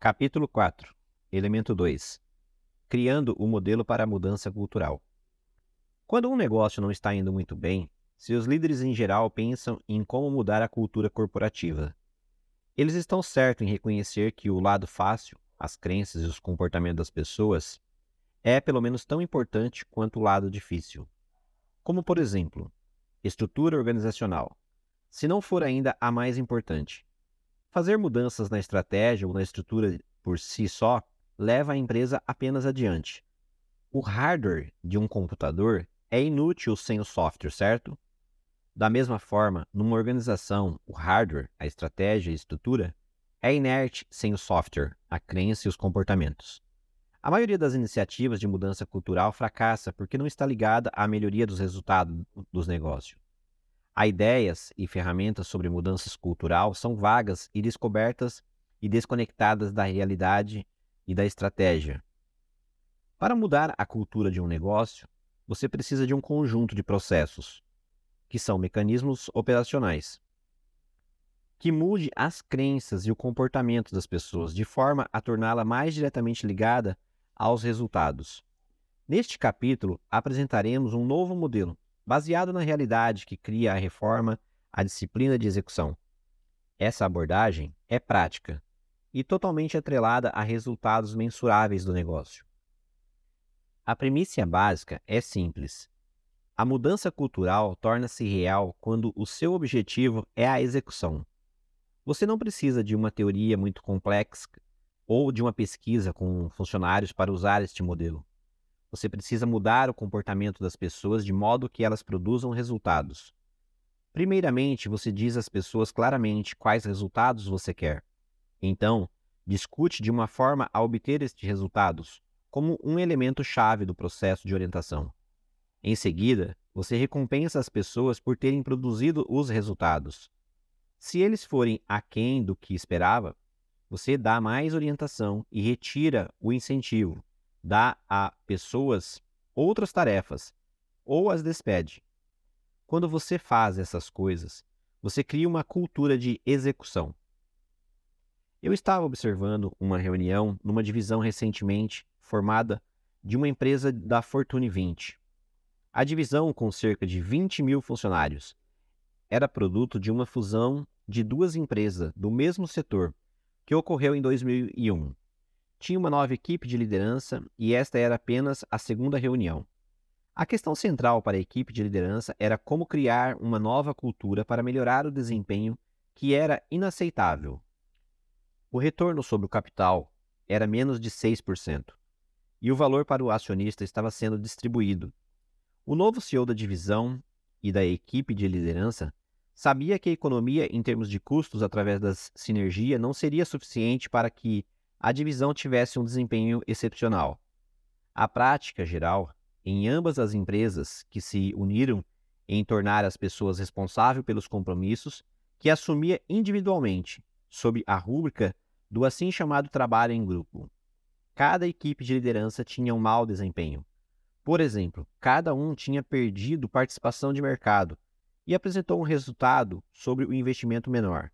Capítulo 4 Elemento 2 Criando o modelo para a mudança cultural. Quando um negócio não está indo muito bem, seus líderes em geral pensam em como mudar a cultura corporativa. Eles estão certos em reconhecer que o lado fácil, as crenças e os comportamentos das pessoas, é pelo menos tão importante quanto o lado difícil. Como, por exemplo, estrutura organizacional, se não for ainda a mais importante. Fazer mudanças na estratégia ou na estrutura por si só leva a empresa apenas adiante. O hardware de um computador é inútil sem o software, certo? Da mesma forma, numa organização, o hardware, a estratégia e a estrutura é inerte sem o software, a crença e os comportamentos. A maioria das iniciativas de mudança cultural fracassa porque não está ligada à melhoria dos resultados dos negócios. Há ideias e ferramentas sobre mudanças cultural são vagas e descobertas e desconectadas da realidade e da estratégia. Para mudar a cultura de um negócio, você precisa de um conjunto de processos, que são mecanismos operacionais, que mude as crenças e o comportamento das pessoas de forma a torná-la mais diretamente ligada aos resultados. Neste capítulo, apresentaremos um novo modelo baseado na realidade que cria a reforma, a disciplina de execução. Essa abordagem é prática e totalmente atrelada a resultados mensuráveis do negócio. A premissa básica é simples. A mudança cultural torna-se real quando o seu objetivo é a execução. Você não precisa de uma teoria muito complexa ou de uma pesquisa com funcionários para usar este modelo. Você precisa mudar o comportamento das pessoas de modo que elas produzam resultados. Primeiramente, você diz às pessoas claramente quais resultados você quer. Então, discute de uma forma a obter estes resultados, como um elemento chave do processo de orientação. Em seguida, você recompensa as pessoas por terem produzido os resultados. Se eles forem aquém do que esperava, você dá mais orientação e retira o incentivo, dá a pessoas outras tarefas ou as despede. Quando você faz essas coisas, você cria uma cultura de execução. Eu estava observando uma reunião numa divisão recentemente formada de uma empresa da Fortune 20. A divisão, com cerca de 20 mil funcionários, era produto de uma fusão de duas empresas do mesmo setor que ocorreu em 2001 tinha uma nova equipe de liderança e esta era apenas a segunda reunião. A questão central para a equipe de liderança era como criar uma nova cultura para melhorar o desempenho que era inaceitável. O retorno sobre o capital era menos de 6%, e o valor para o acionista estava sendo distribuído. O novo CEO da divisão e da equipe de liderança sabia que a economia em termos de custos através da sinergia não seria suficiente para que a divisão tivesse um desempenho excepcional. A prática geral, em ambas as empresas que se uniram em tornar as pessoas responsáveis pelos compromissos que assumia individualmente, sob a rúbrica do assim chamado trabalho em grupo. Cada equipe de liderança tinha um mau desempenho. Por exemplo, cada um tinha perdido participação de mercado e apresentou um resultado sobre o investimento menor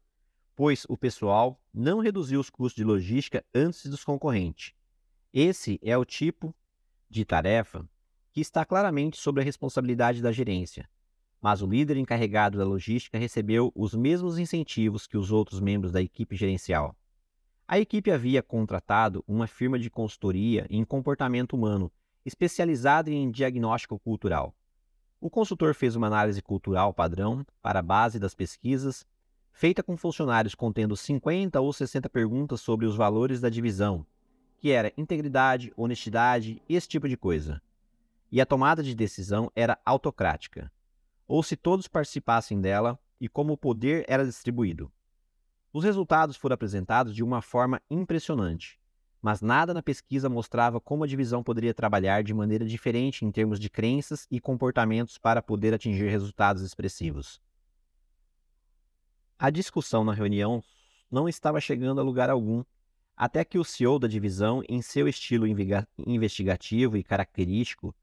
pois o pessoal não reduziu os custos de logística antes dos concorrentes. Esse é o tipo de tarefa que está claramente sob a responsabilidade da gerência, mas o líder encarregado da logística recebeu os mesmos incentivos que os outros membros da equipe gerencial. A equipe havia contratado uma firma de consultoria em comportamento humano especializada em diagnóstico cultural. O consultor fez uma análise cultural padrão para a base das pesquisas feita com funcionários contendo 50 ou 60 perguntas sobre os valores da divisão, que era integridade, honestidade, esse tipo de coisa. E a tomada de decisão era autocrática, ou se todos participassem dela e como o poder era distribuído. Os resultados foram apresentados de uma forma impressionante, mas nada na pesquisa mostrava como a divisão poderia trabalhar de maneira diferente em termos de crenças e comportamentos para poder atingir resultados expressivos. A discussão na reunião não estava chegando a lugar algum, até que o CEO da divisão, em seu estilo investigativo e característico,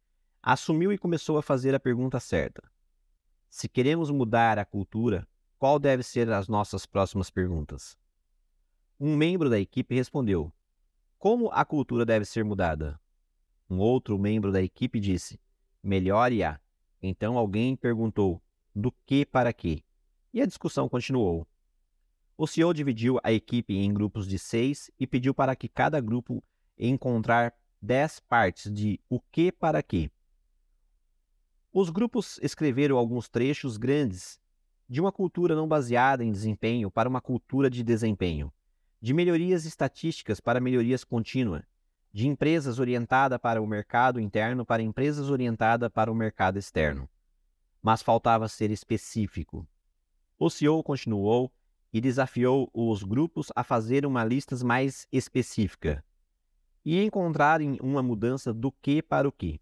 assumiu e começou a fazer a pergunta certa. Se queremos mudar a cultura, qual deve ser as nossas próximas perguntas? Um membro da equipe respondeu: Como a cultura deve ser mudada? Um outro membro da equipe disse: Melhore-a. Então alguém perguntou: Do que para quê? E a discussão continuou. O CEO dividiu a equipe em grupos de seis e pediu para que cada grupo encontrar dez partes de o que para quê. Os grupos escreveram alguns trechos grandes de uma cultura não baseada em desempenho para uma cultura de desempenho, de melhorias estatísticas para melhorias contínuas, de empresas orientada para o mercado interno para empresas orientada para o mercado externo. Mas faltava ser específico. O CEO continuou e desafiou os grupos a fazer uma lista mais específica e encontrarem uma mudança do que para o que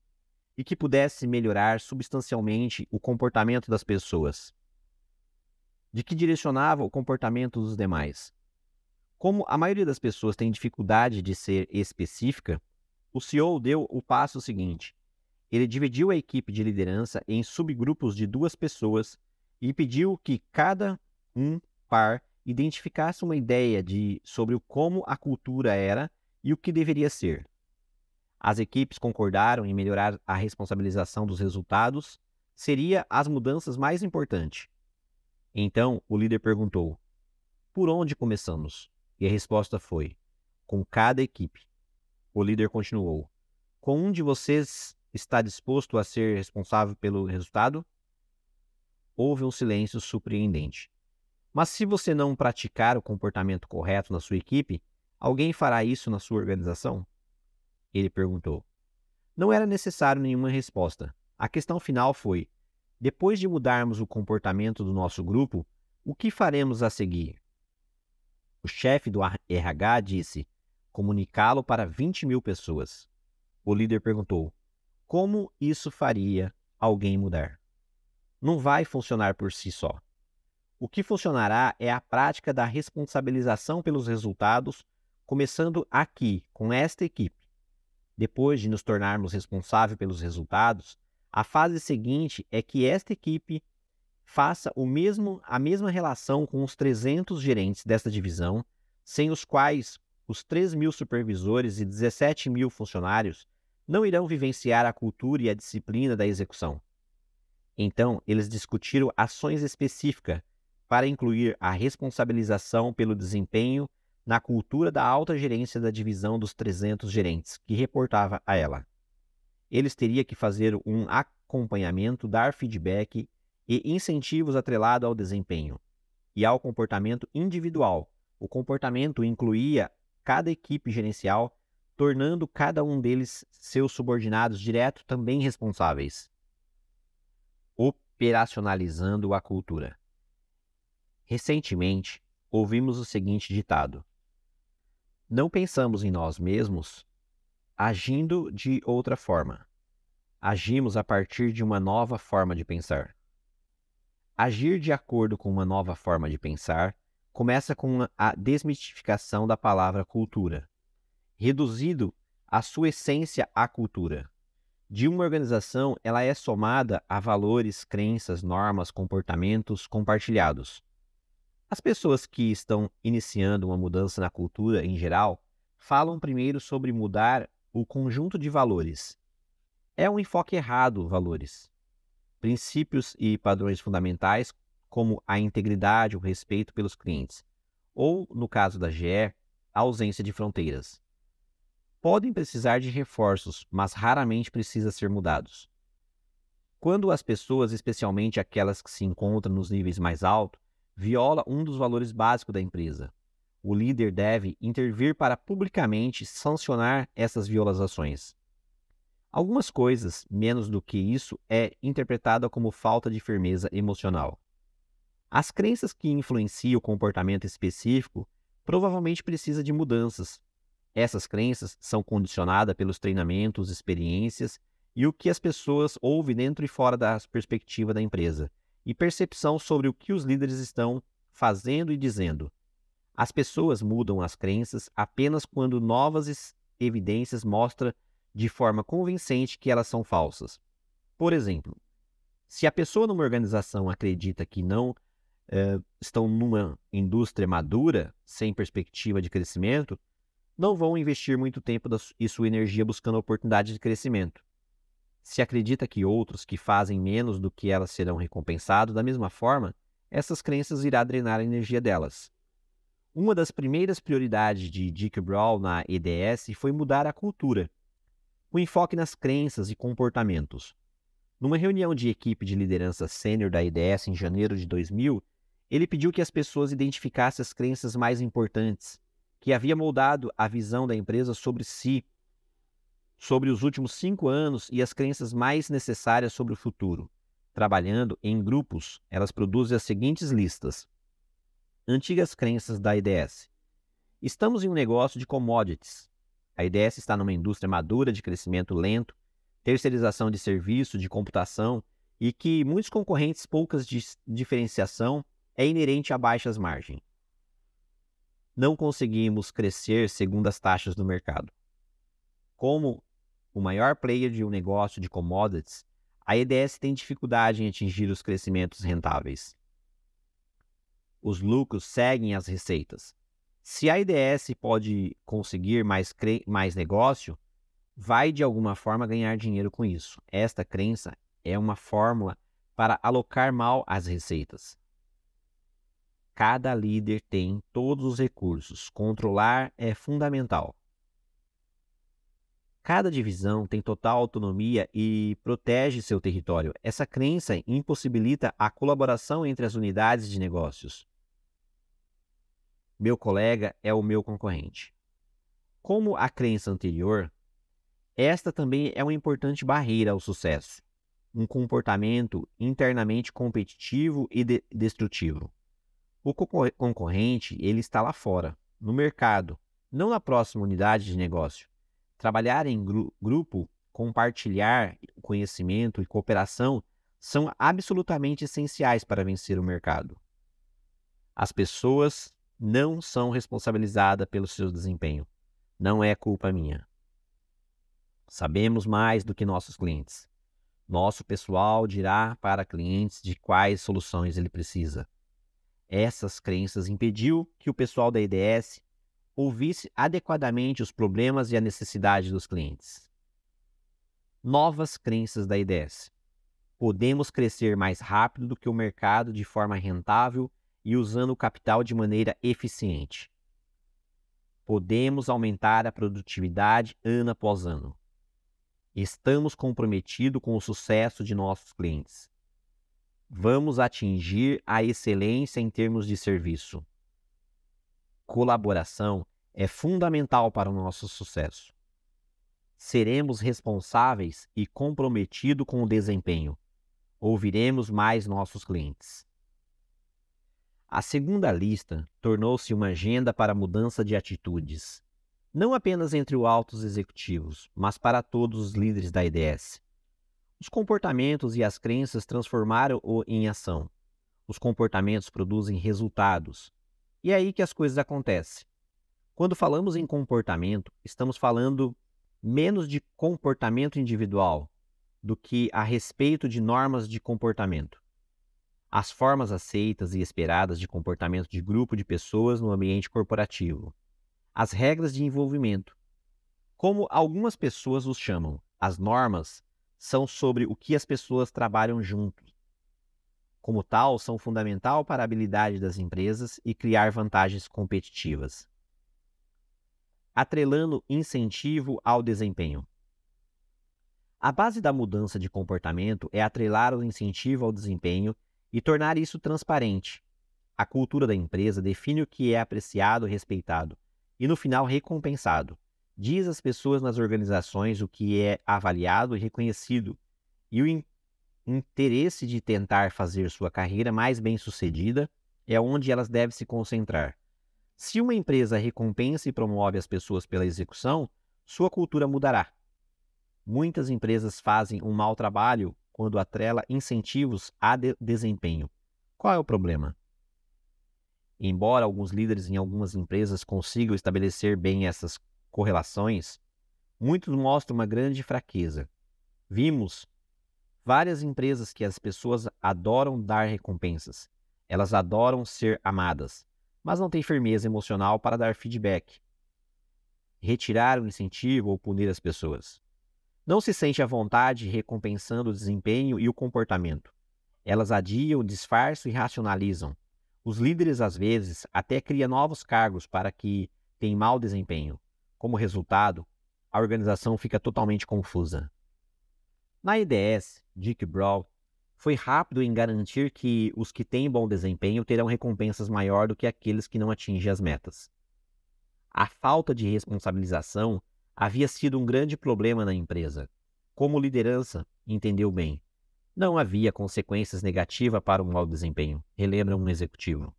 e que pudesse melhorar substancialmente o comportamento das pessoas, de que direcionava o comportamento dos demais. Como a maioria das pessoas tem dificuldade de ser específica, o CEO deu o passo seguinte. Ele dividiu a equipe de liderança em subgrupos de duas pessoas e pediu que cada um par identificasse uma ideia de sobre como a cultura era e o que deveria ser. As equipes concordaram em melhorar a responsabilização dos resultados seria as mudanças mais importantes. Então o líder perguntou: Por onde começamos? E a resposta foi: Com cada equipe. O líder continuou: Com um de vocês está disposto a ser responsável pelo resultado? Houve um silêncio surpreendente. Mas se você não praticar o comportamento correto na sua equipe, alguém fará isso na sua organização? Ele perguntou. Não era necessário nenhuma resposta. A questão final foi: depois de mudarmos o comportamento do nosso grupo, o que faremos a seguir? O chefe do RH disse: comunicá-lo para 20 mil pessoas. O líder perguntou: como isso faria alguém mudar? Não vai funcionar por si só. O que funcionará é a prática da responsabilização pelos resultados, começando aqui, com esta equipe. Depois de nos tornarmos responsáveis pelos resultados, a fase seguinte é que esta equipe faça o mesmo, a mesma relação com os 300 gerentes desta divisão, sem os quais os 3 mil supervisores e 17 mil funcionários não irão vivenciar a cultura e a disciplina da execução. Então, eles discutiram ações específicas para incluir a responsabilização pelo desempenho na cultura da alta gerência da divisão dos 300 gerentes, que reportava a ela. Eles teriam que fazer um acompanhamento, dar feedback e incentivos atrelado ao desempenho e ao comportamento individual. O comportamento incluía cada equipe gerencial, tornando cada um deles seus subordinados direto também responsáveis. Operacionalizando a cultura. Recentemente, ouvimos o seguinte ditado: não pensamos em nós mesmos agindo de outra forma. Agimos a partir de uma nova forma de pensar. Agir de acordo com uma nova forma de pensar começa com a desmistificação da palavra cultura, reduzido a sua essência à cultura. De uma organização, ela é somada a valores, crenças, normas, comportamentos compartilhados. As pessoas que estão iniciando uma mudança na cultura em geral falam primeiro sobre mudar o conjunto de valores. É um enfoque errado, valores. Princípios e padrões fundamentais, como a integridade, o respeito pelos clientes, ou, no caso da GE, a ausência de fronteiras. Podem precisar de reforços, mas raramente precisa ser mudados. Quando as pessoas, especialmente aquelas que se encontram nos níveis mais altos, viola um dos valores básicos da empresa. O líder deve intervir para publicamente sancionar essas violações. Algumas coisas, menos do que isso, é interpretada como falta de firmeza emocional. As crenças que influenciam o comportamento específico provavelmente precisam de mudanças. Essas crenças são condicionadas pelos treinamentos, experiências e o que as pessoas ouvem dentro e fora da perspectiva da empresa, e percepção sobre o que os líderes estão fazendo e dizendo. As pessoas mudam as crenças apenas quando novas evidências mostram de forma convincente que elas são falsas. Por exemplo, se a pessoa numa organização acredita que não é, estão numa indústria madura, sem perspectiva de crescimento, não vão investir muito tempo e sua energia buscando oportunidade de crescimento. Se acredita que outros que fazem menos do que elas serão recompensados da mesma forma, essas crenças irá drenar a energia delas. Uma das primeiras prioridades de Dick Brawl na EDS foi mudar a cultura, com enfoque nas crenças e comportamentos. Numa reunião de equipe de liderança sênior da EDS em janeiro de 2000, ele pediu que as pessoas identificassem as crenças mais importantes, que havia moldado a visão da empresa sobre si, sobre os últimos cinco anos e as crenças mais necessárias sobre o futuro. Trabalhando em grupos, elas produzem as seguintes listas: Antigas crenças da IDS. Estamos em um negócio de commodities. A IDS está numa indústria madura de crescimento lento, terceirização de serviço, de computação e que muitos concorrentes poucas diferenciação é inerente a baixas margens. Não conseguimos crescer segundo as taxas do mercado. Como o maior player de um negócio de commodities, a EDS tem dificuldade em atingir os crescimentos rentáveis. Os lucros seguem as receitas. Se a EDS pode conseguir mais, mais negócio, vai de alguma forma ganhar dinheiro com isso. Esta crença é uma fórmula para alocar mal as receitas. Cada líder tem todos os recursos. Controlar é fundamental. Cada divisão tem total autonomia e protege seu território. Essa crença impossibilita a colaboração entre as unidades de negócios. Meu colega é o meu concorrente. Como a crença anterior, esta também é uma importante barreira ao sucesso, um comportamento internamente competitivo e de destrutivo. O concorrente, ele está lá fora, no mercado, não na próxima unidade de negócio. Trabalhar em gru grupo, compartilhar conhecimento e cooperação são absolutamente essenciais para vencer o mercado. As pessoas não são responsabilizadas pelo seu desempenho. Não é culpa minha. Sabemos mais do que nossos clientes. Nosso pessoal dirá para clientes de quais soluções ele precisa. Essas crenças impediu que o pessoal da IDS ouvisse adequadamente os problemas e a necessidade dos clientes. Novas crenças da IDS. Podemos crescer mais rápido do que o mercado de forma rentável e usando o capital de maneira eficiente. Podemos aumentar a produtividade ano após ano. Estamos comprometidos com o sucesso de nossos clientes vamos atingir a excelência em termos de serviço. Colaboração é fundamental para o nosso sucesso. Seremos responsáveis e comprometidos com o desempenho. Ouviremos mais nossos clientes. A segunda lista tornou-se uma agenda para mudança de atitudes, não apenas entre os altos executivos, mas para todos os líderes da IDS. Os comportamentos e as crenças transformaram-o em ação. Os comportamentos produzem resultados. E é aí que as coisas acontecem. Quando falamos em comportamento, estamos falando menos de comportamento individual do que a respeito de normas de comportamento. As formas aceitas e esperadas de comportamento de grupo de pessoas no ambiente corporativo. As regras de envolvimento. Como algumas pessoas os chamam, as normas são sobre o que as pessoas trabalham juntos. Como tal, são fundamental para a habilidade das empresas e criar vantagens competitivas. Atrelando incentivo ao desempenho. A base da mudança de comportamento é atrelar o incentivo ao desempenho e tornar isso transparente. A cultura da empresa define o que é apreciado respeitado, e no final recompensado diz às pessoas nas organizações o que é avaliado e reconhecido, e o in interesse de tentar fazer sua carreira mais bem-sucedida é onde elas devem se concentrar. Se uma empresa recompensa e promove as pessoas pela execução, sua cultura mudará. Muitas empresas fazem um mau trabalho quando atrela incentivos a de desempenho. Qual é o problema? Embora alguns líderes em algumas empresas consigam estabelecer bem essas correlações, muitos mostram uma grande fraqueza. Vimos várias empresas que as pessoas adoram dar recompensas. Elas adoram ser amadas, mas não têm firmeza emocional para dar feedback, retirar o incentivo ou punir as pessoas. Não se sente à vontade recompensando o desempenho e o comportamento. Elas adiam, disfarçam e racionalizam. Os líderes, às vezes, até criam novos cargos para que tenham mau desempenho. Como resultado, a organização fica totalmente confusa. Na IDS, Dick Brown foi rápido em garantir que os que têm bom desempenho terão recompensas maior do que aqueles que não atingem as metas. A falta de responsabilização havia sido um grande problema na empresa. Como liderança, entendeu bem. Não havia consequências negativas para o mau desempenho, relembra um executivo.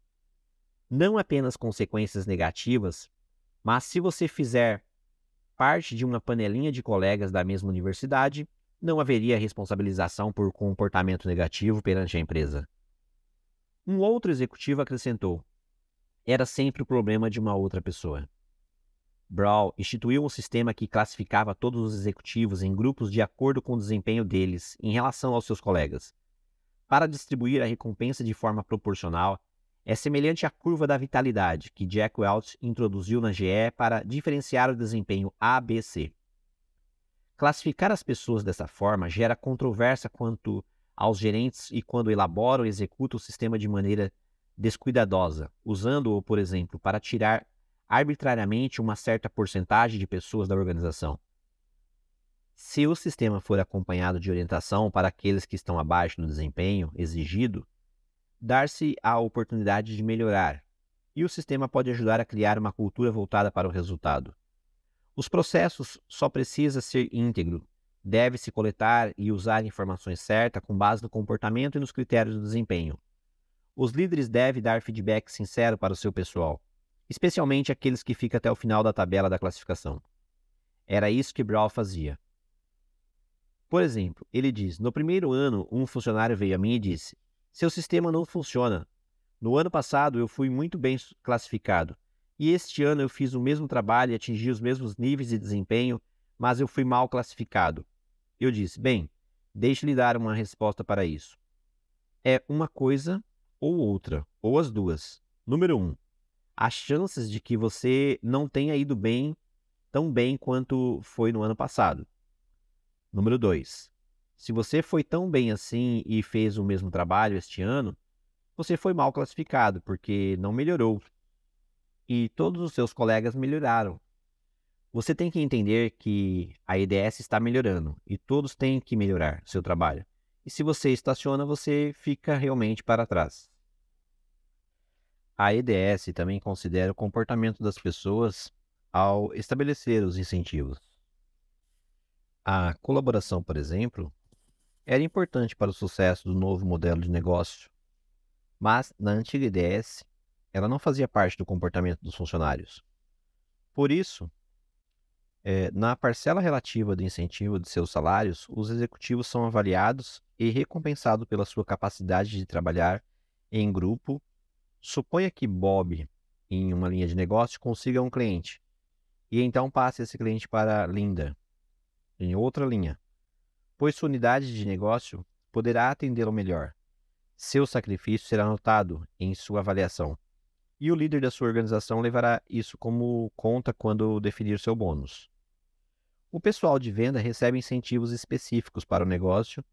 Não apenas consequências negativas, mas se você fizer parte de uma panelinha de colegas da mesma universidade, não haveria responsabilização por comportamento negativo perante a empresa. Um outro executivo acrescentou: era sempre o problema de uma outra pessoa. Brown instituiu um sistema que classificava todos os executivos em grupos de acordo com o desempenho deles em relação aos seus colegas. Para distribuir a recompensa de forma proporcional, é semelhante à curva da vitalidade que Jack Welch introduziu na GE para diferenciar o desempenho ABC. Classificar as pessoas dessa forma gera controvérsia quanto aos gerentes e quando elaboram e executam o sistema de maneira descuidadosa, usando-o, por exemplo, para tirar arbitrariamente uma certa porcentagem de pessoas da organização. Se o sistema for acompanhado de orientação para aqueles que estão abaixo no desempenho exigido, dar-se a oportunidade de melhorar, e o sistema pode ajudar a criar uma cultura voltada para o resultado. Os processos só precisa ser íntegro. Deve-se coletar e usar informações certas com base no comportamento e nos critérios do desempenho. Os líderes devem dar feedback sincero para o seu pessoal, especialmente aqueles que ficam até o final da tabela da classificação. Era isso que Brown fazia. Por exemplo, ele diz: No primeiro ano, um funcionário veio a mim e disse: Seu sistema não funciona. No ano passado, eu fui muito bem classificado e este ano eu fiz o mesmo trabalho e atingi os mesmos níveis de desempenho, mas eu fui mal classificado. Eu disse: bem, deixe-lhe dar uma resposta para isso. É uma coisa ou outra, ou as duas. Número um, as chances de que você não tenha ido bem tão bem quanto foi no ano passado. Número dois, se você foi tão bem assim e fez o mesmo trabalho este ano, você foi mal classificado porque não melhorou e todos os seus colegas melhoraram. Você tem que entender que a IDS está melhorando e todos têm que melhorar seu trabalho. E se você estaciona, você fica realmente para trás. A EDS também considera o comportamento das pessoas ao estabelecer os incentivos. A colaboração, por exemplo, era importante para o sucesso do novo modelo de negócio, mas na antiga EDS ela não fazia parte do comportamento dos funcionários. Por isso, é, na parcela relativa do incentivo de seus salários, os executivos são avaliados e recompensados pela sua capacidade de trabalhar em grupo. Suponha que Bob, em uma linha de negócio, consiga um cliente e então passe esse cliente para Linda, em outra linha, pois sua unidade de negócio poderá atendê-lo melhor. Seu sacrifício será notado em sua avaliação e o líder da sua organização levará isso como conta quando definir seu bônus. O pessoal de venda recebe incentivos específicos para o negócio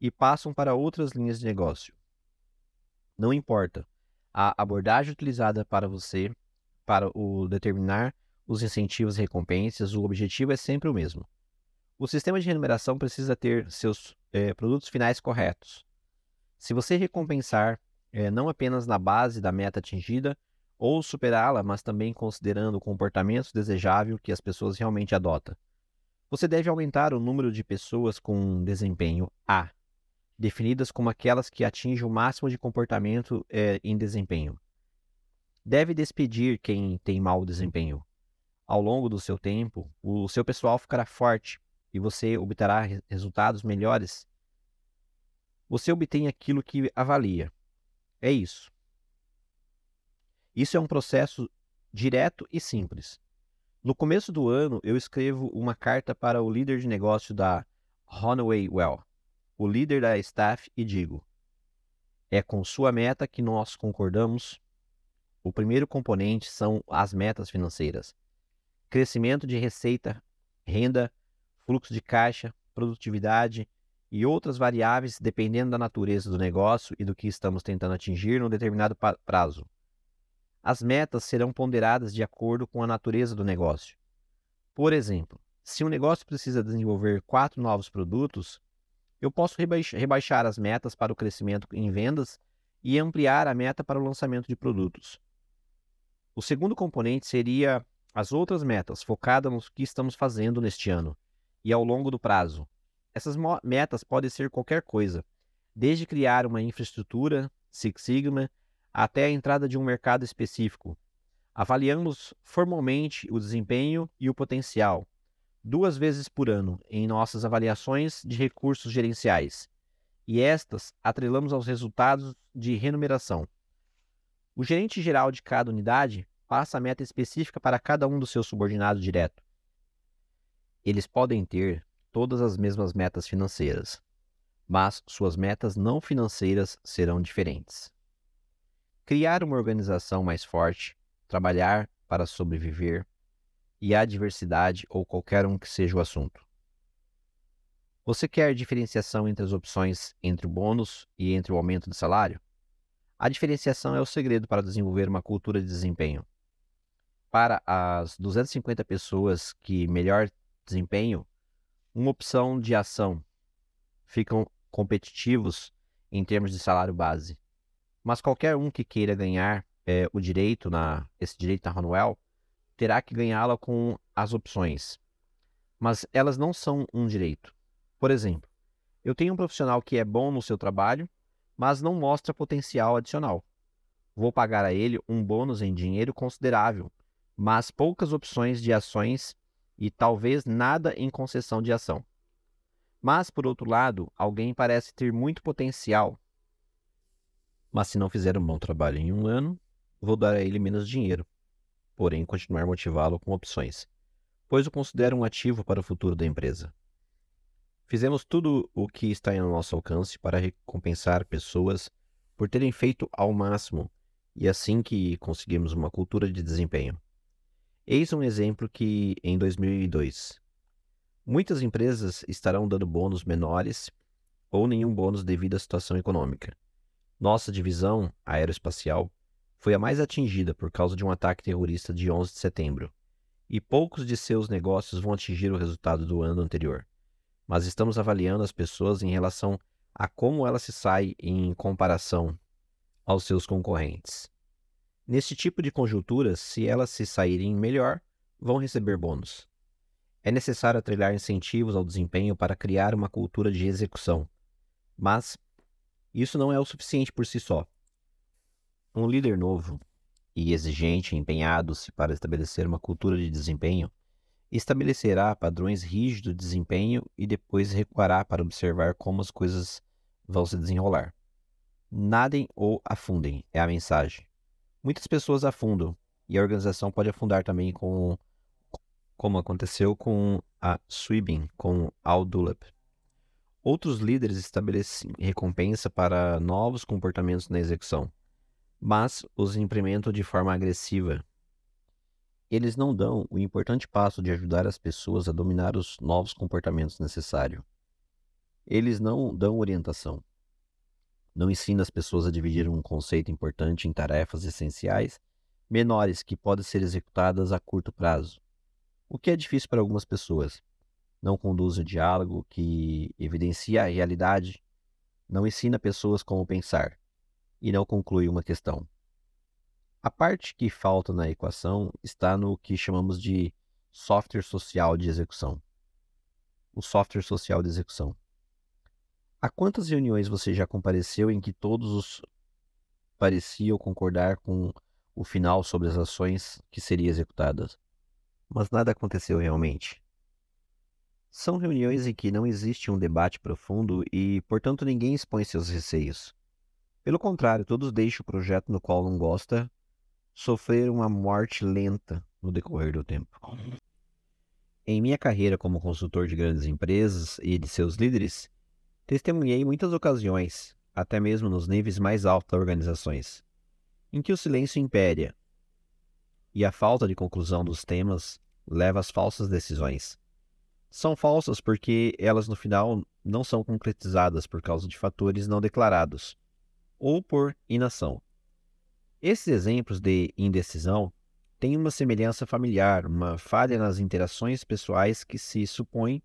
e passam para outras linhas de negócio. Não importa a abordagem utilizada para você para o determinar os incentivos e recompensas, o objetivo é sempre o mesmo. O sistema de remuneração precisa ter seus é, produtos finais corretos. Se você recompensar é, não apenas na base da meta atingida, ou superá-la, mas também considerando o comportamento desejável que as pessoas realmente adotam. Você deve aumentar o número de pessoas com desempenho A, definidas como aquelas que atingem o máximo de comportamento é, em desempenho. Deve despedir quem tem mau desempenho. Ao longo do seu tempo, o seu pessoal ficará forte e você obterá resultados melhores. Você obtém aquilo que avalia. É isso. Isso é um processo direto e simples. No começo do ano, eu escrevo uma carta para o líder de negócio da Honeywell, o líder da staff, e digo: é com sua meta que nós concordamos. O primeiro componente são as metas financeiras: crescimento de receita, renda, fluxo de caixa, produtividade e outras variáveis dependendo da natureza do negócio e do que estamos tentando atingir num determinado prazo. As metas serão ponderadas de acordo com a natureza do negócio. Por exemplo, se um negócio precisa desenvolver quatro novos produtos, eu posso rebaixar as metas para o crescimento em vendas e ampliar a meta para o lançamento de produtos. O segundo componente seria as outras metas, focadas no que estamos fazendo neste ano e ao longo do prazo. Essas metas podem ser qualquer coisa, desde criar uma infraestrutura, Six Sigma, até a entrada de um mercado específico. Avaliamos formalmente o desempenho e o potencial, duas vezes por ano em nossas avaliações de recursos gerenciais, e estas atrelamos aos resultados de remuneração. O gerente geral de cada unidade passa a meta específica para cada um dos seus subordinados direto. Eles podem ter todas as mesmas metas financeiras, mas suas metas não financeiras serão diferentes. Criar uma organização mais forte, trabalhar para sobreviver, e a diversidade ou qualquer um que seja o assunto. Você quer diferenciação entre as opções entre o bônus e entre o aumento de salário? A diferenciação é o segredo para desenvolver uma cultura de desempenho. Para as 250 pessoas que melhor desempenho, uma opção de ação ficam competitivos em termos de salário base. Mas qualquer um que queira ganhar é, o direito na esse direito na Manuel terá que ganhá-la com as opções. Mas elas não são um direito. Por exemplo, eu tenho um profissional que é bom no seu trabalho, mas não mostra potencial adicional. Vou pagar a ele um bônus em dinheiro considerável, mas poucas opções de ações e talvez nada em concessão de ação. Mas, por outro lado, alguém parece ter muito potencial. Mas se não fizer um bom trabalho em um ano, vou dar a ele menos dinheiro porém continuar motivá-lo com opções, pois o considero um ativo para o futuro da empresa. Fizemos tudo o que está em nosso alcance para recompensar pessoas por terem feito ao máximo e assim que conseguimos uma cultura de desempenho. Eis um exemplo que em 2002 muitas empresas estarão dando bônus menores ou nenhum bônus devido à situação econômica. Nossa divisão aeroespacial foi a mais atingida por causa de um ataque terrorista de 11 de setembro, e poucos de seus negócios vão atingir o resultado do ano anterior. Mas estamos avaliando as pessoas em relação a como elas se saem em comparação aos seus concorrentes. Neste tipo de conjuntura, se elas se saírem melhor, vão receber bônus. É necessário atrelar incentivos ao desempenho para criar uma cultura de execução. Mas isso não é o suficiente por si só. Um líder novo e exigente empenhado-se para estabelecer uma cultura de desempenho estabelecerá padrões rígidos de desempenho e depois recuará para observar como as coisas vão se desenrolar. Nadem ou afundem é a mensagem. Muitas pessoas afundam e a organização pode afundar também com como aconteceu com a Swibin, com Al Dulap. Outros líderes estabelecem recompensa para novos comportamentos na execução mas os implementam de forma agressiva. Eles não dão o importante passo de ajudar as pessoas a dominar os novos comportamentos necessários. Eles não dão orientação. Não ensinam as pessoas a dividir um conceito importante em tarefas essenciais menores que podem ser executadas a curto prazo, o que é difícil para algumas pessoas. Não conduz o diálogo que evidencia a realidade, não ensina pessoas como pensar e não conclui uma questão. A parte que falta na equação está no que chamamos de software social de execução. O software social de execução. A quantas reuniões você já compareceu em que todos os pareciam concordar com o final sobre as ações que seriam executadas, mas nada aconteceu realmente? São reuniões em que não existe um debate profundo e, portanto, ninguém expõe seus receios. Pelo contrário, todos deixam o projeto no qual não gosta sofrer uma morte lenta no decorrer do tempo. Em minha carreira como consultor de grandes empresas e de seus líderes, testemunhei muitas ocasiões até mesmo nos níveis mais altos das organizações, em que o silêncio impéria e a falta de conclusão dos temas leva às falsas decisões. São falsas porque elas no final não são concretizadas por causa de fatores não declarados ou por inação. Esses exemplos de indecisão têm uma semelhança familiar, uma falha nas interações pessoais que se supõe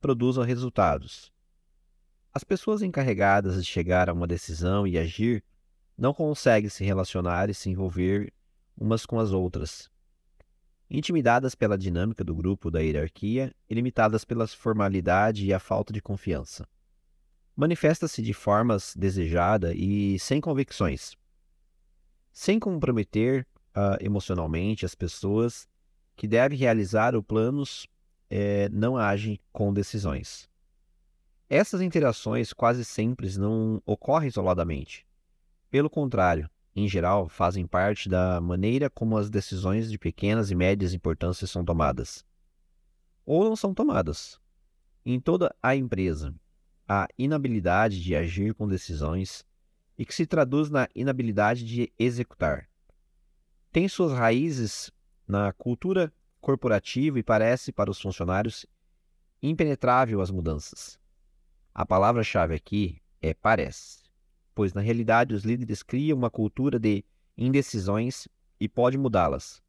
produzam resultados. As pessoas encarregadas de chegar a uma decisão e agir não conseguem se relacionar e se envolver umas com as outras. Intimidadas pela dinâmica do grupo da hierarquia e limitadas pela formalidade e a falta de confiança. Manifesta-se de formas desejada e sem convicções. Sem comprometer uh, emocionalmente as pessoas que devem realizar os planos é, não agem com decisões. Essas interações quase sempre não ocorrem isoladamente. Pelo contrário, em geral, fazem parte da maneira como as decisões de pequenas e médias importâncias são tomadas. Ou não são tomadas. Em toda a empresa, a inabilidade de agir com decisões e que se traduz na inabilidade de executar. Tem suas raízes na cultura corporativa e parece para os funcionários impenetrável às mudanças. A palavra-chave aqui é parece, pois na realidade os líderes criam uma cultura de indecisões e pode mudá-las.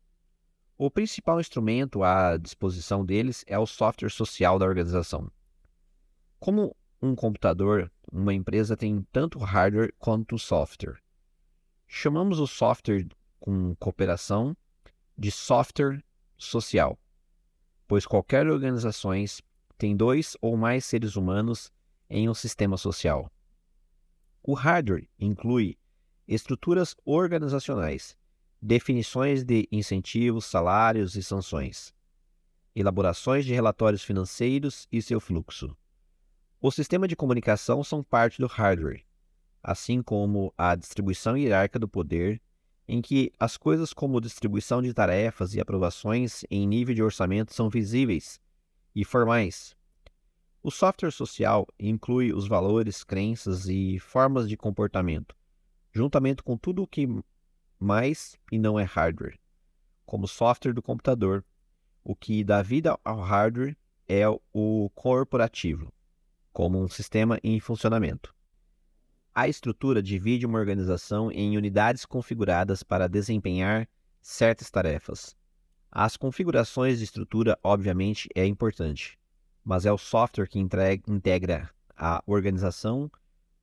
O principal instrumento à disposição deles é o software social da organização. Como um computador, uma empresa tem tanto hardware quanto software. Chamamos o software com cooperação de software social, pois qualquer organização tem dois ou mais seres humanos em um sistema social. O hardware inclui estruturas organizacionais, definições de incentivos, salários e sanções, elaborações de relatórios financeiros e seu fluxo. O sistema de comunicação são parte do hardware, assim como a distribuição hierárquica do poder em que as coisas como distribuição de tarefas e aprovações em nível de orçamento são visíveis e formais. O software social inclui os valores, crenças e formas de comportamento, juntamente com tudo o que mais e não é hardware, como software do computador. O que dá vida ao hardware é o corporativo, como um sistema em funcionamento. A estrutura divide uma organização em unidades configuradas para desempenhar certas tarefas. As configurações de estrutura, obviamente, é importante, mas é o software que integra a organização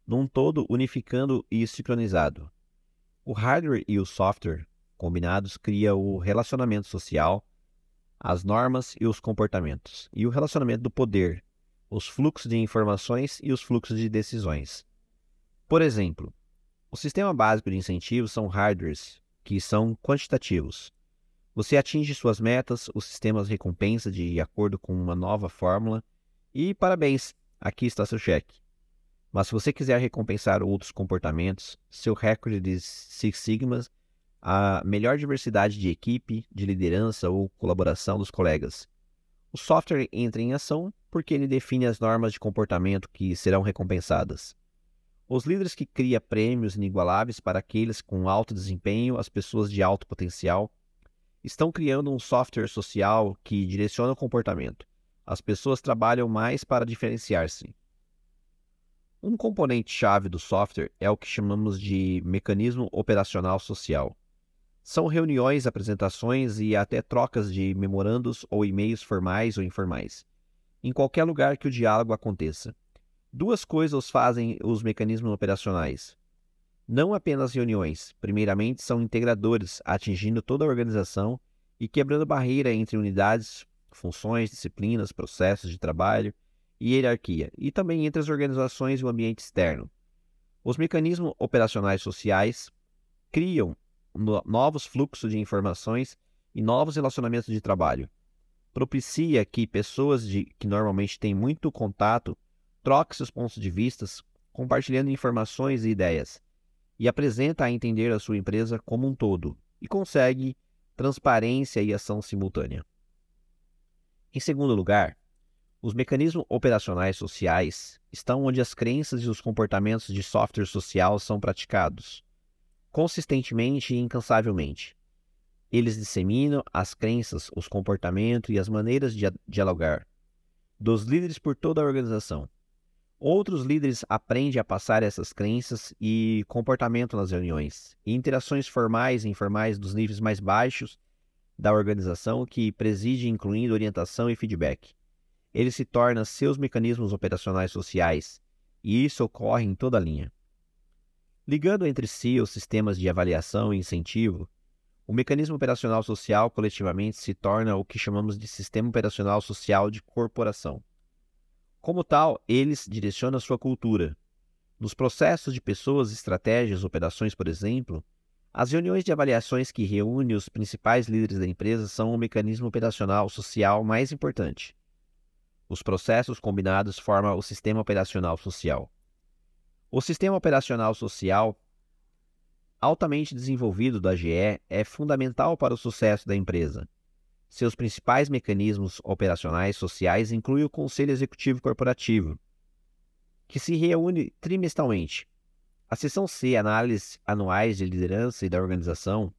num todo unificando e sincronizado. O hardware e o software combinados cria o relacionamento social, as normas e os comportamentos, e o relacionamento do poder, os fluxos de informações e os fluxos de decisões. Por exemplo, o sistema básico de incentivos são hardwares, que são quantitativos. Você atinge suas metas, o sistema recompensa de acordo com uma nova fórmula e parabéns, aqui está seu cheque. Mas se você quiser recompensar outros comportamentos, seu recorde de Six Sigmas, a melhor diversidade de equipe, de liderança ou colaboração dos colegas. O software entra em ação porque ele define as normas de comportamento que serão recompensadas. Os líderes que criam prêmios inigualáveis para aqueles com alto desempenho, as pessoas de alto potencial, estão criando um software social que direciona o comportamento. As pessoas trabalham mais para diferenciar-se. Um componente-chave do software é o que chamamos de mecanismo operacional social. São reuniões, apresentações e até trocas de memorandos ou e-mails formais ou informais, em qualquer lugar que o diálogo aconteça. Duas coisas fazem os mecanismos operacionais. Não apenas reuniões, primeiramente são integradores, atingindo toda a organização e quebrando barreira entre unidades, funções, disciplinas, processos de trabalho e hierarquia, e também entre as organizações e o ambiente externo. Os mecanismos operacionais sociais criam novos fluxos de informações e novos relacionamentos de trabalho. Propicia que pessoas de, que normalmente têm muito contato troque seus pontos de vista, compartilhando informações e ideias, e apresenta a entender a sua empresa como um todo, e consegue transparência e ação simultânea. Em segundo lugar, Os mecanismos operacionais sociais estão onde as crenças e os comportamentos de software social são praticados, consistentemente e incansavelmente. Eles disseminam as crenças, os comportamentos e as maneiras de dialogar dos líderes por toda a organização. Outros líderes aprendem a passar essas crenças e comportamento nas reuniões, interações formais e informais dos níveis mais baixos da organização que preside incluindo orientação e feedback. Ele se torna seus mecanismos operacionais sociais, e isso ocorre em toda a linha. Ligando entre si os sistemas de avaliação e incentivo, o mecanismo operacional social coletivamente se torna o que chamamos de sistema operacional social de corporação. Como tal, eles direcionam a sua cultura. Nos processos de pessoas, estratégias, operações, por exemplo, as reuniões de avaliações que reúnem os principais líderes da empresa são o mecanismo operacional social mais importante. Os processos combinados formam o sistema operacional social. O sistema operacional social altamente desenvolvido da GE é fundamental para o sucesso da empresa. Seus principais mecanismos operacionais sociais incluem o Conselho Executivo Corporativo, que se reúne trimestralmente. A seção C, análise anuais de liderança e da organização,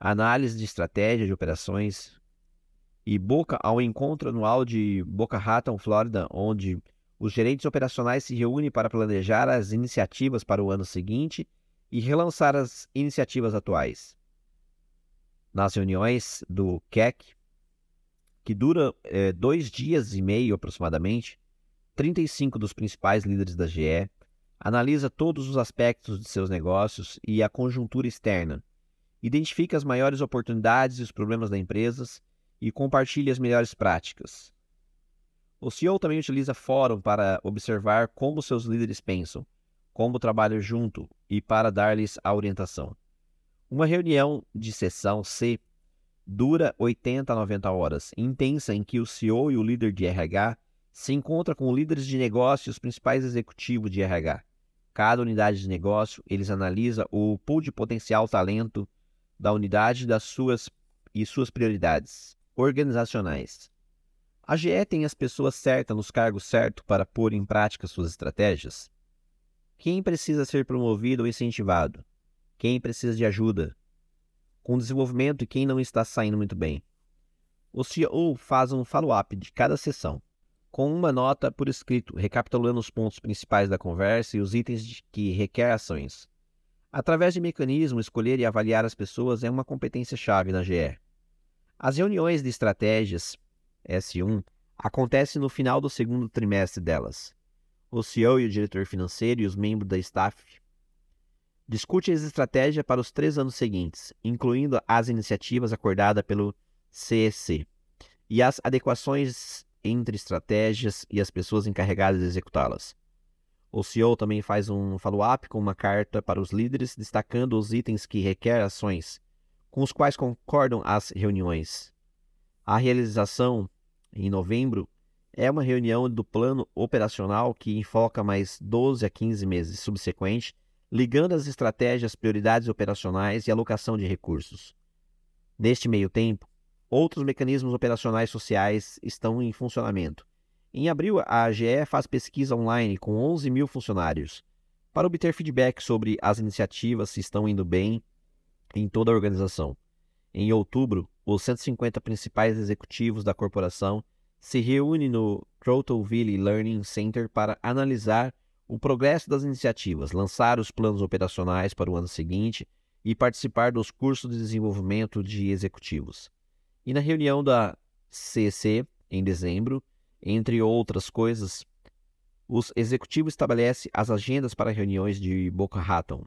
análise de estratégia de operações, e Boca ao encontro anual de Boca Raton, Flórida, onde os gerentes operacionais se reúnem para planejar as iniciativas para o ano seguinte e relançar as iniciativas atuais. Nas reuniões do CAC, que dura é, dois dias e meio aproximadamente, 35 dos principais líderes da GE analisa todos os aspectos de seus negócios e a conjuntura externa, identifica as maiores oportunidades e os problemas da empresa e compartilha as melhores práticas. O CEO também utiliza fórum para observar como seus líderes pensam, como trabalham junto e para dar-lhes a orientação. Uma reunião de sessão C dura 80 a 90 horas, intensa em que o CEO e o líder de RH se encontram com líderes de negócio e os principais executivos de RH. Cada unidade de negócio, eles analisam o pool de potencial talento da unidade das suas e suas prioridades organizacionais. A GE tem as pessoas certas nos cargos certos para pôr em prática suas estratégias? Quem precisa ser promovido ou incentivado? Quem precisa de ajuda? Com desenvolvimento e quem não está saindo muito bem? O CEO faz um follow-up de cada sessão, com uma nota por escrito, recapitulando os pontos principais da conversa e os itens que requer ações. Através de mecanismo, escolher e avaliar as pessoas é uma competência-chave na GE. As reuniões de estratégias S1 acontecem no final do segundo trimestre delas o CEO e o diretor financeiro e os membros da staff discutem as estratégias para os três anos seguintes, incluindo as iniciativas acordadas pelo CEC e as adequações entre estratégias e as pessoas encarregadas de executá-las. O CEO também faz um follow-up com uma carta para os líderes, destacando os itens que requer ações, com os quais concordam as reuniões. A realização, em novembro, é uma reunião do plano operacional que enfoca mais 12 a 15 meses subsequentes, ligando as estratégias, prioridades operacionais e alocação de recursos. Neste meio tempo, outros mecanismos operacionais sociais estão em funcionamento. Em abril, a AGE faz pesquisa online com 11 mil funcionários para obter feedback sobre as iniciativas se estão indo bem em toda a organização. Em outubro, os 150 principais executivos da corporação se reúne no Crotonville Learning Center para analisar o progresso das iniciativas, lançar os planos operacionais para o ano seguinte e participar dos cursos de desenvolvimento de executivos. E na reunião da CC, em dezembro, entre outras coisas, os executivos estabelecem as agendas para reuniões de Boca Raton.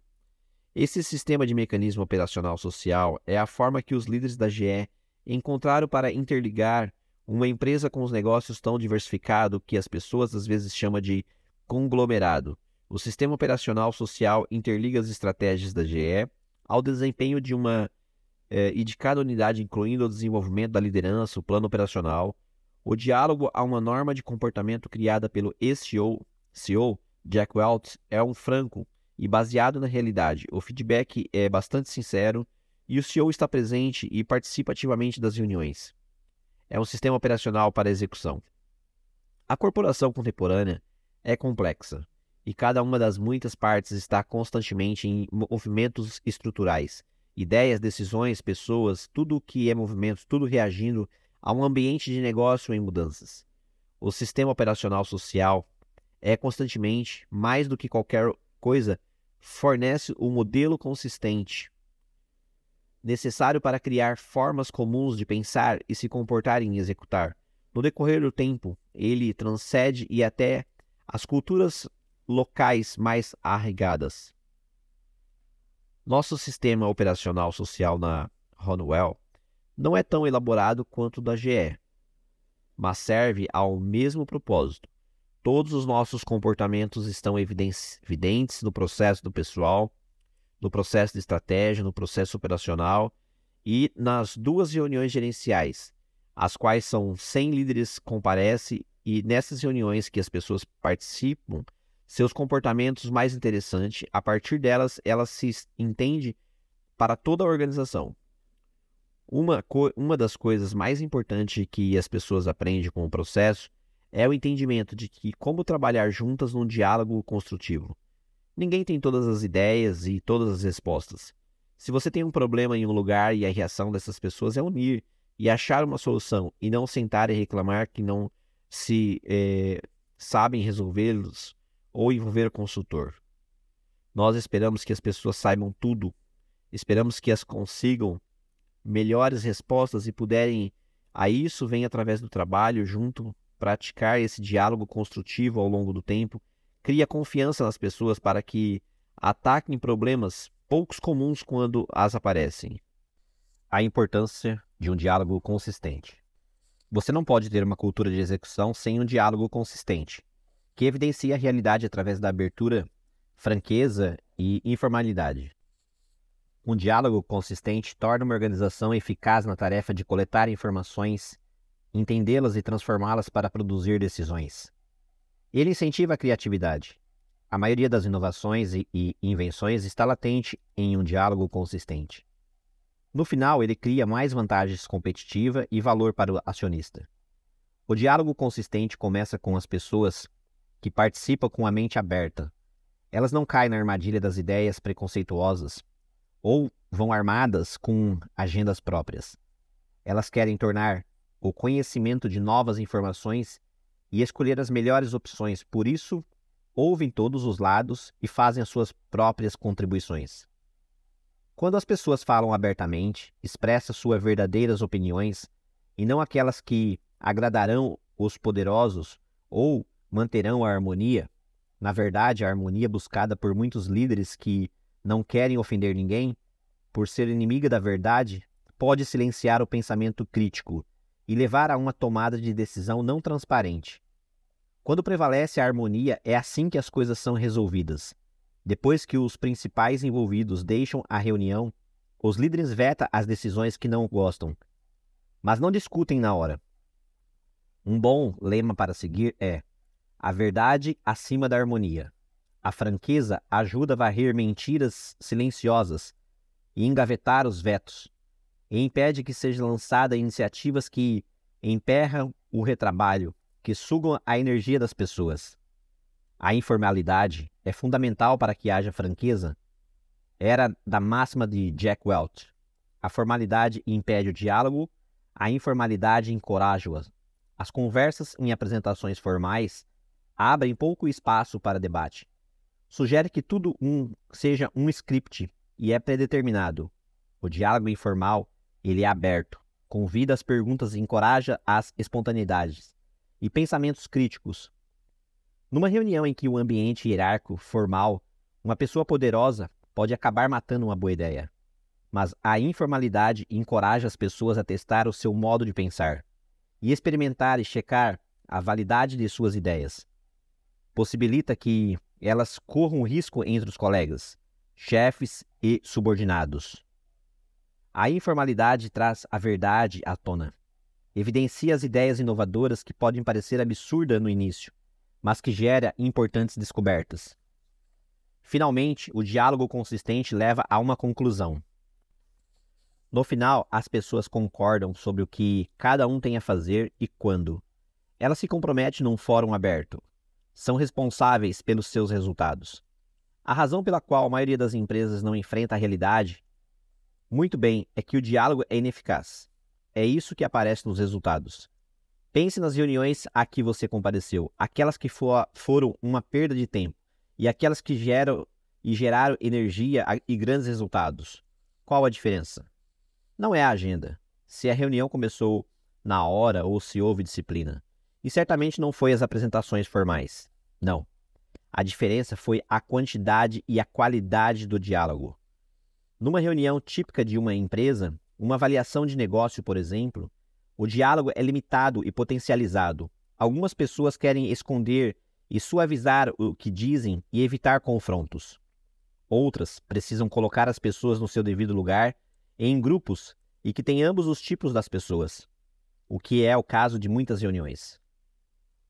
Esse sistema de mecanismo operacional social é a forma que os líderes da GE encontraram para interligar uma empresa com os negócios tão diversificados que as pessoas às vezes chamam de conglomerado. O sistema operacional social interliga as estratégias da GE ao desempenho de uma eh, e de cada unidade, incluindo o desenvolvimento da liderança, o plano operacional, o diálogo a uma norma de comportamento criada pelo ex-CEO CEO, Jack Welch, é um franco e baseado na realidade. O feedback é bastante sincero e o CEO está presente e participa ativamente das reuniões é um sistema operacional para execução. A corporação contemporânea é complexa e cada uma das muitas partes está constantemente em movimentos estruturais. Ideias, decisões, pessoas, tudo o que é movimento, tudo reagindo a um ambiente de negócio em mudanças. O sistema operacional social é constantemente, mais do que qualquer coisa, fornece o um modelo consistente necessário para criar formas comuns de pensar e se comportar e executar. No decorrer do tempo, ele transcende e até as culturas locais mais arraigadas. Nosso sistema operacional social na Honeywell não é tão elaborado quanto o da GE, mas serve ao mesmo propósito. Todos os nossos comportamentos estão evidentes no processo do pessoal, no processo de estratégia, no processo operacional e nas duas reuniões gerenciais, as quais são 100 líderes comparecem e nessas reuniões que as pessoas participam, seus comportamentos mais interessantes, a partir delas, ela se entende para toda a organização. Uma, uma das coisas mais importantes que as pessoas aprendem com o processo é o entendimento de que como trabalhar juntas num diálogo construtivo. Ninguém tem todas as ideias e todas as respostas. Se você tem um problema em um lugar e a reação dessas pessoas é unir e achar uma solução e não sentar e reclamar que não se é, sabem resolvê-los ou envolver o consultor. Nós esperamos que as pessoas saibam tudo, esperamos que as consigam melhores respostas e puderem a isso vem através do trabalho junto, praticar esse diálogo construtivo ao longo do tempo, cria confiança nas pessoas para que ataquem problemas poucos comuns quando as aparecem. A importância de um diálogo consistente. Você não pode ter uma cultura de execução sem um diálogo consistente, que evidencia a realidade através da abertura, franqueza e informalidade. Um diálogo consistente torna uma organização eficaz na tarefa de coletar informações, entendê-las e transformá-las para produzir decisões. Ele incentiva a criatividade. A maioria das inovações e, invenções está latente em um diálogo consistente. No final, ele cria mais vantagens competitiva e valor para o acionista. O diálogo consistente começa com as pessoas que participam com a mente aberta. Elas não caem na armadilha das ideias preconceituosas ou vão armadas com agendas próprias. Elas querem tornar o conhecimento de novas informações e escolher as melhores opções, por isso, ouvem todos os lados e fazem as suas próprias contribuições. Quando as pessoas falam abertamente, expressam suas verdadeiras opiniões e não aquelas que agradarão os poderosos ou manterão a harmonia, na verdade, a harmonia buscada por muitos líderes que não querem ofender ninguém, por ser inimiga da verdade, pode silenciar o pensamento crítico e levar a uma tomada de decisão não transparente. Quando prevalece a harmonia, é assim que as coisas são resolvidas. Depois que os principais envolvidos deixam a reunião, os líderes vetam as decisões que não gostam, mas não discutem na hora. Um bom lema para seguir é: a verdade acima da harmonia. A franqueza ajuda a varrer mentiras silenciosas e engavetar os vetos, e impede que sejam lançadas iniciativas que emperram o retrabalho, que sugam a energia das pessoas. A informalidade é fundamental para que haja franqueza. Era da máxima de Jack Welch. A formalidade impede o diálogo, a informalidade encoraja-o. As conversas em apresentações formais abrem pouco espaço para debate. Sugere que tudo um seja um script e é predeterminado. O diálogo informal, ele é aberto, convida as perguntas e encoraja as espontaneidades e pensamentos críticos, numa reunião em que o ambiente hierárquico formal, uma pessoa poderosa pode acabar matando uma boa ideia. Mas a informalidade encoraja as pessoas a testar o seu modo de pensar e experimentar e checar a validade de suas ideias. Possibilita que elas corram risco entre os colegas, chefes e subordinados. A informalidade traz a verdade à tona. Evidencia as ideias inovadoras que podem parecer absurdas no início, mas que gera importantes descobertas. Finalmente, o diálogo consistente leva a uma conclusão. No final, as pessoas concordam sobre o que cada um tem a fazer e quando. Ela se compromete num fórum aberto. São responsáveis pelos seus resultados. A razão pela qual a maioria das empresas não enfrenta a realidade, muito bem, é que o diálogo é ineficaz. É isso que aparece nos resultados. Pense nas reuniões a que você compareceu, aquelas que for, foram uma perda de tempo e aquelas que geram e geraram energia e grandes resultados. Qual a diferença? Não é a agenda, se a reunião começou na hora ou se houve disciplina. E certamente não foi as apresentações formais. Não. A diferença foi a quantidade e a qualidade do diálogo. Numa reunião típica de uma empresa, uma avaliação de negócio, por exemplo, o diálogo é limitado e potencializado. Algumas pessoas querem esconder e suavizar o que dizem e evitar confrontos. Outras precisam colocar as pessoas no seu devido lugar em grupos e que têm ambos os tipos das pessoas, o que é o caso de muitas reuniões.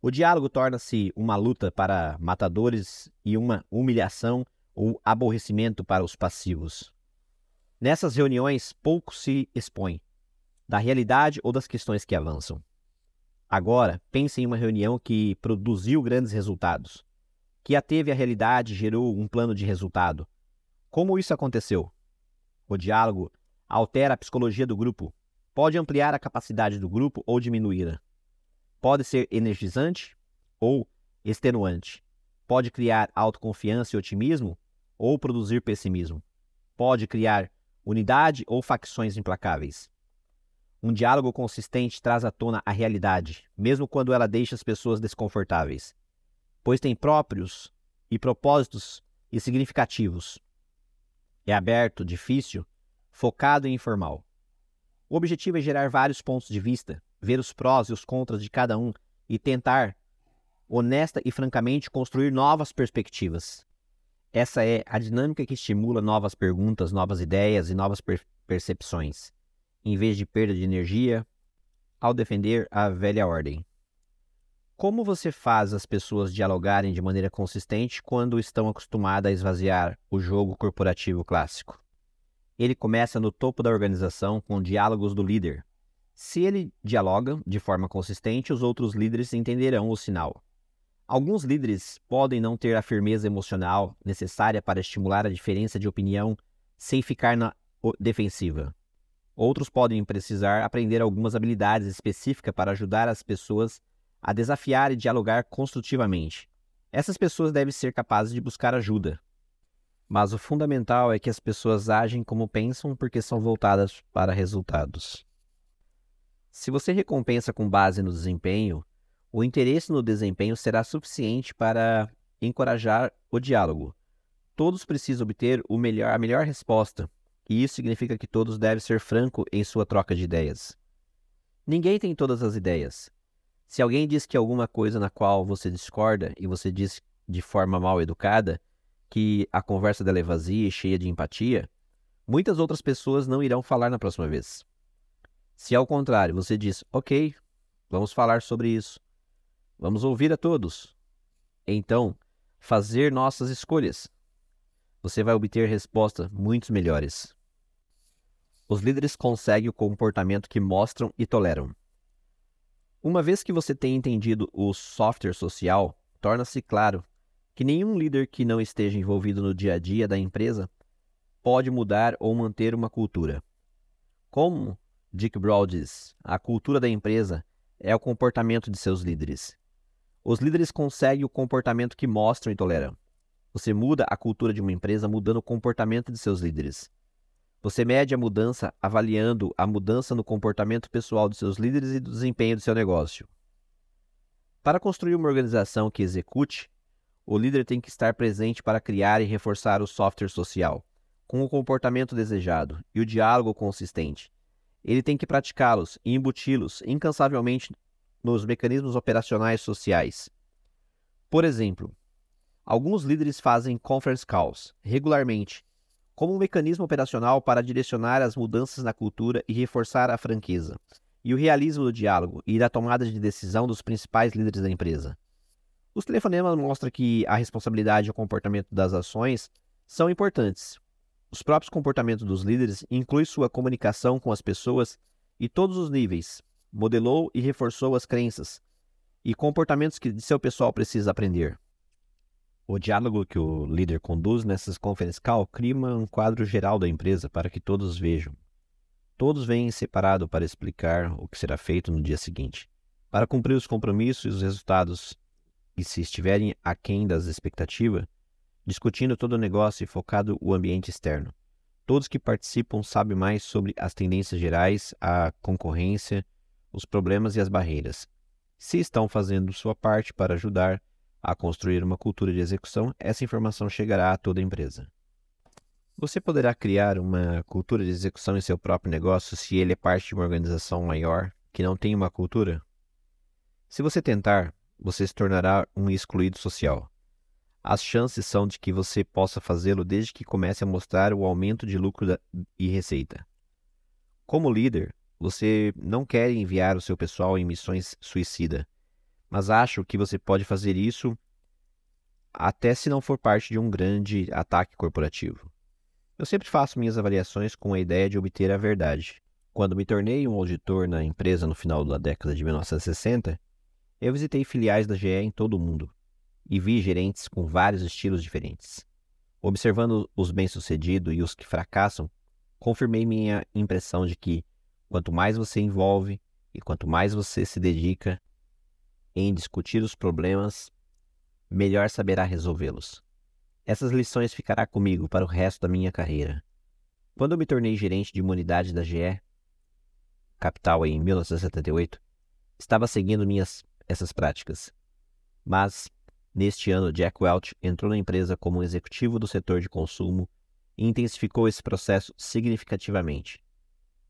O diálogo torna-se uma luta para matadores e uma humilhação ou aborrecimento para os passivos. Nessas reuniões, pouco se expõe, da realidade ou das questões que avançam. Agora, pense em uma reunião que produziu grandes resultados, que ateve a realidade e gerou um plano de resultado. Como isso aconteceu? O diálogo altera a psicologia do grupo, pode ampliar a capacidade do grupo ou diminuí-la. Pode ser energizante ou extenuante. Pode criar autoconfiança e otimismo ou produzir pessimismo. Pode criar unidade ou facções implacáveis. Um diálogo consistente traz à tona a realidade, mesmo quando ela deixa as pessoas desconfortáveis, pois tem próprios e propósitos e significativos. É aberto, difícil, focado e informal. O objetivo é gerar vários pontos de vista, ver os prós e os contras de cada um e tentar, honesta e francamente, construir novas perspectivas. Essa é a dinâmica que estimula novas perguntas, novas ideias e novas per percepções em vez de perda de energia, ao defender a velha ordem. Como você faz as pessoas dialogarem de maneira consistente quando estão acostumadas a esvaziar o jogo corporativo clássico? Ele começa no topo da organização com diálogos do líder. Se ele dialoga de forma consistente, os outros líderes entenderão o sinal. Alguns líderes podem não ter a firmeza emocional necessária para estimular a diferença de opinião sem ficar na defensiva. Outros podem precisar aprender algumas habilidades específicas para ajudar as pessoas a desafiar e dialogar construtivamente. Essas pessoas devem ser capazes de buscar ajuda. Mas o fundamental é que as pessoas agem como pensam porque são voltadas para resultados. Se você recompensa com base no desempenho, o interesse no desempenho será suficiente para encorajar o diálogo. Todos precisam obter melhor, a melhor resposta, e isso significa que todos devem ser franco em sua troca de ideias. Ninguém tem todas as ideias. Se alguém diz que alguma coisa na qual você discorda e você diz de forma mal educada que a conversa dela é vazia e cheia de empatia, muitas outras pessoas não irão falar na próxima vez. Se ao contrário você diz, ok, vamos falar sobre isso, vamos ouvir a todos, então fazer nossas escolhas, você vai obter respostas muito melhores. Os líderes conseguem o comportamento que mostram e toleram. Uma vez que você tem entendido o software social, torna-se claro que nenhum líder que não esteja envolvido no dia a dia da empresa pode mudar ou manter uma cultura. Como Dick Brown diz, a cultura da empresa é o comportamento de seus líderes. Os líderes conseguem o comportamento que mostram e toleram. Você muda a cultura de uma empresa mudando o comportamento de seus líderes. Você mede a mudança avaliando a mudança no comportamento pessoal de seus líderes e do desempenho do seu negócio. Para construir uma organização que execute, o líder tem que estar presente para criar e reforçar o software social, com o comportamento desejado e o diálogo consistente. Ele tem que praticá-los e embuti-los incansavelmente nos mecanismos operacionais sociais. Por exemplo, alguns líderes fazem conference calls regularmente como um mecanismo operacional para direcionar as mudanças na cultura e reforçar a franqueza, e o realismo do diálogo e da tomada de decisão dos principais líderes da empresa. Os telefonemas mostram que a responsabilidade e o comportamento das ações são importantes. Os próprios comportamentos dos líderes incluem sua comunicação com as pessoas e todos os níveis, modelou e reforçou as crenças, e comportamentos que seu pessoal precisa aprender. O diálogo que o líder conduz nessas conference call cria um quadro geral da empresa para que todos vejam. Todos vêm separado para explicar o que será feito no dia seguinte, para cumprir os compromissos e os resultados, e se estiverem aquém das expectativas, discutindo todo o negócio e focado o ambiente externo. Todos que participam sabem mais sobre as tendências gerais, a concorrência, os problemas e as barreiras. Se estão fazendo sua parte para ajudar a construir uma cultura de execução, essa informação chegará a toda a empresa. Você poderá criar uma cultura de execução em seu próprio negócio se ele é parte de uma organização maior que não tem uma cultura? Se você tentar, você se tornará um excluído social. As chances são de que você possa fazê-lo desde que comece a mostrar o aumento de lucro e receita. Como líder, você não quer enviar o seu pessoal em missões suicida, mas acho que você pode fazer isso até se não for parte de um grande ataque corporativo. Eu sempre faço minhas avaliações com a ideia de obter a verdade. Quando me tornei um auditor na empresa no final da década de 1960, eu visitei filiais da GE em todo o mundo e vi gerentes com vários estilos diferentes. Observando os bem-sucedidos e os que fracassam, confirmei minha impressão de que Quanto mais você envolve e quanto mais você se dedica em discutir os problemas, melhor saberá resolvê-los. Essas lições ficará comigo para o resto da minha carreira. Quando eu me tornei gerente de imunidade da GE Capital em 1978, estava seguindo minhas essas práticas. Mas neste ano, Jack Welch entrou na empresa como executivo do setor de consumo e intensificou esse processo significativamente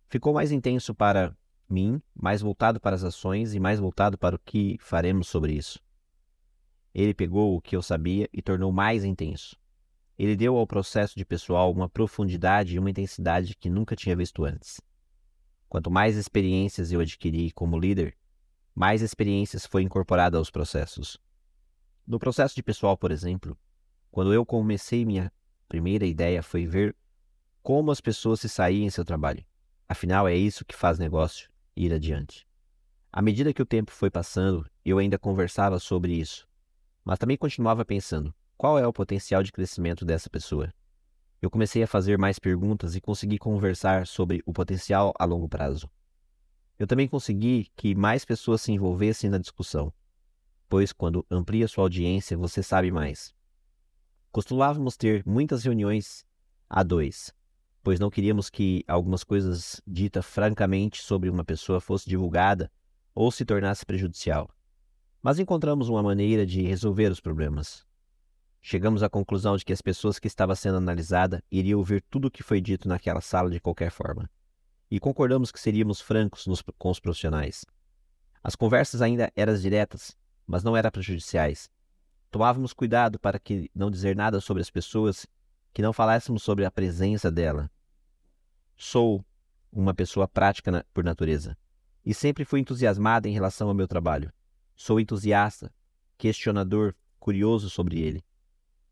ficou mais intenso para mim, mais voltado para as ações e mais voltado para o que faremos sobre isso. Ele pegou o que eu sabia e tornou mais intenso. Ele deu ao processo de pessoal uma profundidade e uma intensidade que nunca tinha visto antes. Quanto mais experiências eu adquiri como líder, mais experiências foi incorporada aos processos. No processo de pessoal, por exemplo, quando eu comecei minha primeira ideia foi ver como as pessoas se saíam em seu trabalho. Afinal, é isso que faz negócio ir adiante. À medida que o tempo foi passando, eu ainda conversava sobre isso, mas também continuava pensando: qual é o potencial de crescimento dessa pessoa? Eu comecei a fazer mais perguntas e consegui conversar sobre o potencial a longo prazo. Eu também consegui que mais pessoas se envolvessem na discussão, pois quando amplia sua audiência, você sabe mais. Costumávamos ter muitas reuniões a dois, pois não queríamos que algumas coisas ditas francamente sobre uma pessoa fosse divulgada ou se tornasse prejudicial. Mas encontramos uma maneira de resolver os problemas. Chegamos à conclusão de que as pessoas que estavam sendo analisadas iriam ouvir tudo o que foi dito naquela sala de qualquer forma. E concordamos que seríamos francos nos, com os profissionais. As conversas ainda eram diretas, mas não eram prejudiciais. Tomávamos cuidado para que não dizer nada sobre as pessoas, que não falássemos sobre a presença dela, Sou uma pessoa prática na, por natureza e sempre fui entusiasmada em relação ao meu trabalho. Sou entusiasta, questionador, curioso sobre ele.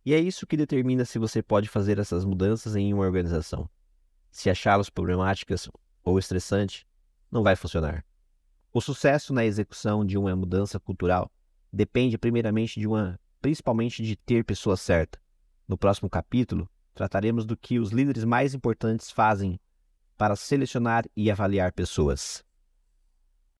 E é isso que determina se você pode fazer essas mudanças em uma organização. Se achá-las problemáticas ou estressantes, não vai funcionar. O sucesso na execução de uma mudança cultural depende primeiramente de uma, principalmente de ter pessoas certas. No próximo capítulo, trataremos do que os líderes mais importantes fazem para selecionar e avaliar pessoas.